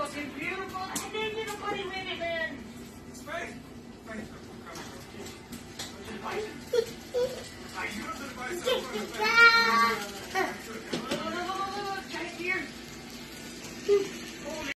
fucking beautiful. And didn't put him in it, man. It's fake. Take the back. Here.